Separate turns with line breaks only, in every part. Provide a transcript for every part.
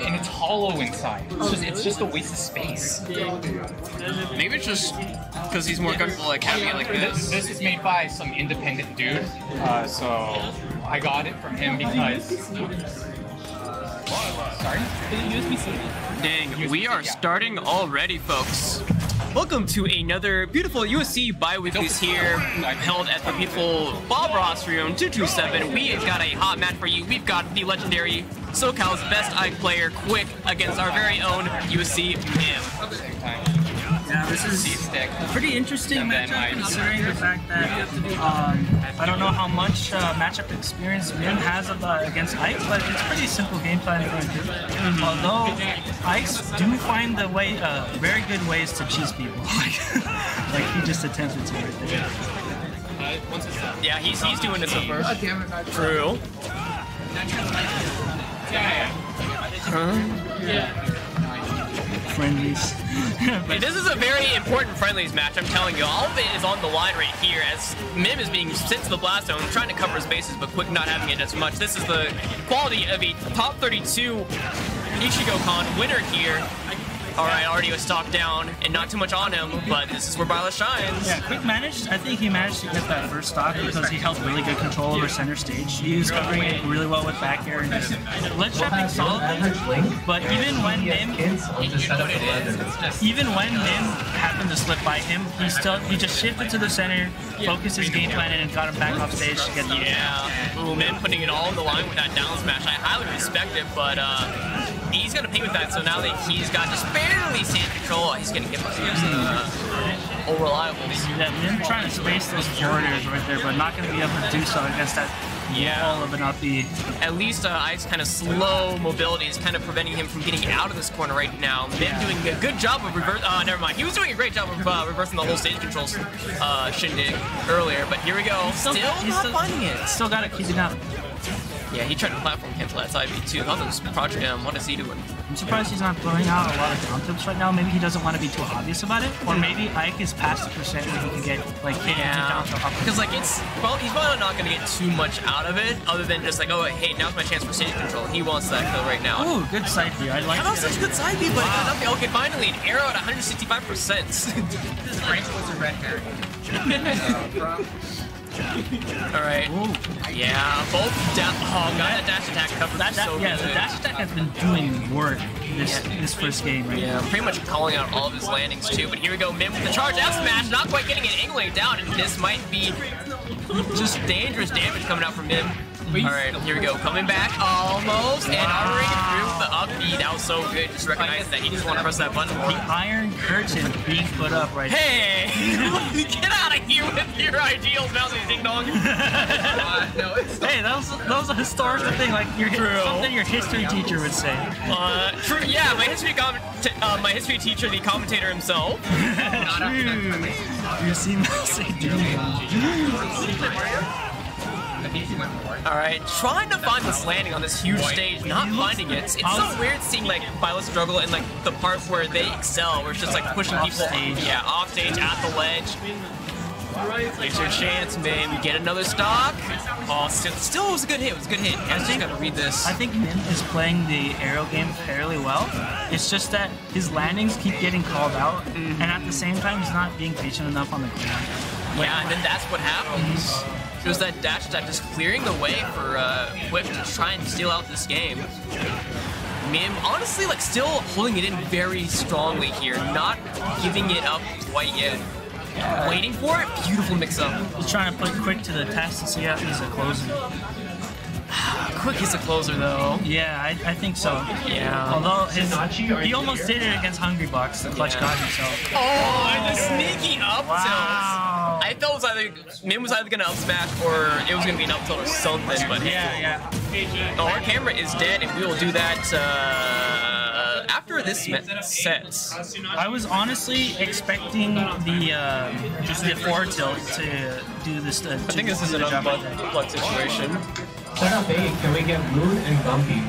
and it's hollow inside. It's just it's just a waste of space.
Maybe it's just because he's more comfortable like having it like
This,
this.
this is made by some independent dude, uh, so I got it from him because. Sorry.
Dang, we are starting already, folks. Welcome to another beautiful USC bi-weeklies here, I'm held at the beautiful Bob Ross Room 227. We have got a hot match for you. We've got the legendary SoCal's best Ike player, Quick, against our very own USC Mim.
Yeah, this is a pretty interesting matchup considering the fact that um, I don't know how much uh, matchup experience Mim has of, uh, against Ike, but it's pretty simple game plan to go through. Although Ikes do find the way, uh, very good ways to cheese people, like, like he just attempted to right there.
Yeah, he's, he's doing this at first. True.
Friendlies.
This is a very important friendlies match, I'm telling you. All of it is on the line right here as Mim is being sent to the blast zone, trying to cover his bases, but Quick not having it as much. This is the quality of a top 32 Ichigo Con winner here. Alright, already was stock down and not too much on him, but this is where Byleth shines.
Yeah, Quick managed. I think he managed to get that first stock because he held really good control over center stage. He was covering it really well with back air and just ledge trapping solidly. But even when Mim, even when Mim happened to slip by him, he still he just shifted to the center, focused his game plan, and got him back off stage to get the
Yeah, Ooh, Mim putting it all on the line with that down smash. I highly respect it, but uh, he's gonna pay with that. So now that he's got just barely sand control, he's gonna get those uh, all reliables.
Yeah, Mim trying to space those corridors right there, but not going to be able to do so against that
Yeah.
wall of an up B.
At least uh, Ike's kind of slow mobility is kind of preventing him from getting out of this corner right now. Mim doing a good job of reverse. Uh, never mind. He was doing a great job of uh, reversing the whole stage controls uh, shindig earlier. But here we go. Still,
he's
not
still-
finding it.
Still got to keep it up.
Yeah, he tried to platform cancel that side B too. How does Project M? What is he doing?
I'm surprised he's not throwing out a lot of down tips right now. Maybe he doesn't want to be too obvious about it, or maybe Ike is past the percent where he can get like hit into down tilt up.
Because like it's well, he's probably not gonna get too much out of it, other than just like, oh hey, now's my chance for stage control. He wants that kill right now.
Ooh, good side here. I like
That was
it.
such a good side beat, but it got up. Okay, finally, an arrow at 165%. Alright. Yeah, both down. Oh, got that dash attack covered.
That, that,
so
yeah,
good.
the dash attack has been doing work this this first game right
Yeah, pretty much calling out all of his landings too. But here we go, Mim with the charge F smash, not quite getting it angling down, and this might be just dangerous damage coming out from Mim. Alright, here we go, coming back almost, and it through the up B. That was so good. Just recognize that he just want to press that button.
The iron curtain being put up right here.
Hey! Get out of here with your ideals, Mousy Ding Dong!
Hey, that was that was a historical thing, like your something your history teacher would say.
Uh, true, yeah, my history uh, my history teacher, the commentator himself.
You see Mousy
Alright, trying to find this landing on this huge stage, not finding it. It's so weird seeing like Byleth struggle in like the part where they excel, where it's just like pushing people
stage.
yeah, off stage at the ledge. Here's your chance, man. We get another stock. Oh, still, still was a good hit. It was a good hit. I just gotta read this.
I think Mim is playing the aerial game fairly well. It's just that his landings keep getting called out, mm-hmm. and at the same time, he's not being patient enough on the ground.
Yeah, and then that's what happens. Mm-hmm. It was that dash attack just clearing the way for uh, Quick to try and steal out this game. Mim, honestly, like still holding it in very strongly here, not giving it up quite yet. Waiting for it, beautiful mix-up.
He's trying to put quick to the test to see if he's a closer.
Quick is a closer though.
Yeah, I, I think so.
Yeah.
Although his, he almost did it against Hungrybox, the clutch
Yeah.
got himself.
Oh, and the sneaky up tilt.
Wow.
I thought it was either Mim was either gonna up smash or it was gonna be an up tilt or something, but
Yeah, yeah.
Oh, our camera is dead, and we will do that uh, after this me- set.
I was honestly expecting the uh, just the forward tilt to do this. Uh,
I think this is an unplugged situation.
Set up A, can we get Moon and Gumpy?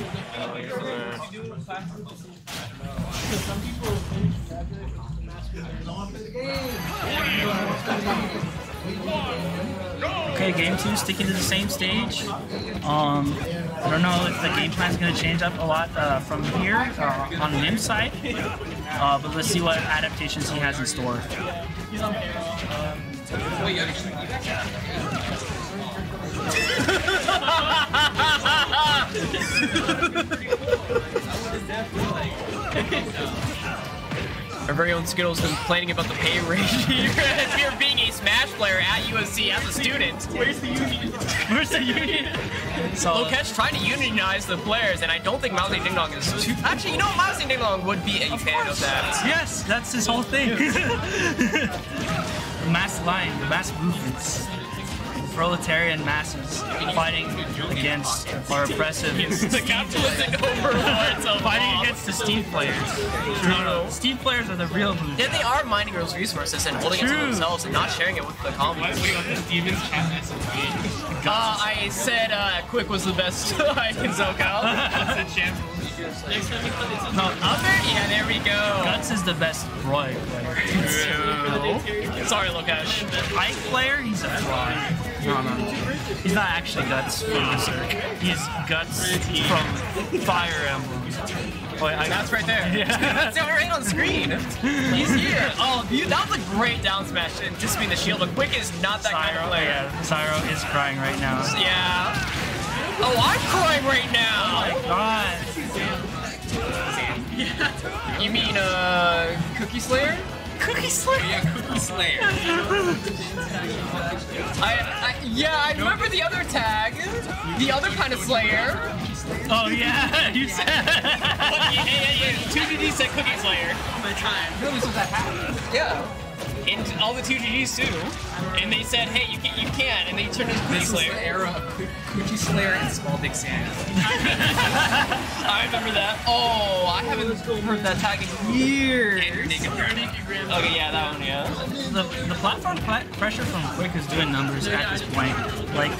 Okay, game two, sticking to the same stage. Um, I don't know if the game plan is going to change up a lot uh, from here uh, on Mim's side, uh, but let's see what adaptations he has in store.
Our very own Skittles complaining about the pay rate here as we are being a Smash player at USC as a student. Where's the union? Where's the union? So Lokesh trying to unionize the players, and I don't think Mousy Ding Dong is too. Actually, you know, Mousy Ding Dong would be a fan of that.
Yes, that's his whole thing. the mass line, the mass movements. Proletarian masses fighting against our oppressive
the capitalistic overlords of
fighting against the Steve players. No, no, Steve players are the real movement.
Yeah, they are mining those resources and holding it to themselves and not sharing it with the commons.
Steven's chat SMG.
Uh, I said uh, Quick was the best Ike in SoCal.
That's the champ.
No,
Other? Yeah, there we go.
Guts is the best Roy player.
Sorry, Lokesh.
Ike player, he's a fraud. No, no, no. He's not actually Guts from Berserk. He's Guts from Fire Emblem. Wait, I,
That's right there.
Yeah.
That's right on screen. He's here. Oh, you, that was a great down smash and just being the shield, but Quick is not that kind of player.
yeah, Cyro is crying right now.
Yeah. Oh, I'm crying right now.
Oh my God.
You mean, uh, Cookie Slayer?
Cookie Slayer.
Yeah, Cookie Slayer.
I, I, yeah, I remember the other tag. The other kind of Slayer.
Oh yeah, you said.
yeah, yeah, yeah. 2GD said Cookie Slayer.
The time. No, this was a hat.
Yeah. And all the two GGs too. And they said, hey, you, can, you can't. And they turned into Cookie
This was
Slayer.
the era of Coo- Cookie Slayer and Small Dick Santa.
I remember that. Oh, I haven't heard that tag in years.
And Naked Granny.
Okay, yeah, that one, yeah.
the, the platform pla- pressure from Quick is doing numbers at this point. Like,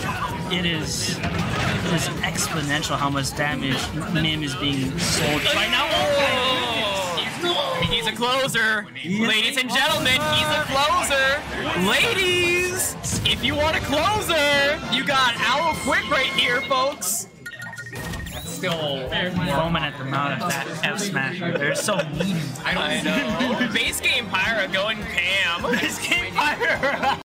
it is, it is exponential how much damage Mim is being sold oh, right now.
Oh, he's a closer. Ladies and gentlemen, he's a closer. Ladies, if you want a closer, you got Owl Quick right here, folks.
Still.
Foaming at the mouth of that F smasher. They're so meaty.
I know. Base game Pyra going Pam.
This game fire.